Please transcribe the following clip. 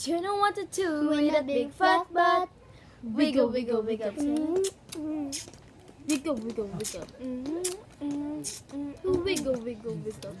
You know what to do with a big fat butt. Wiggle, wiggle, wiggle. Wiggle, wiggle, wiggle. Wiggle, wiggle, wiggle. Mm-hmm. Mm-hmm. Mm-hmm.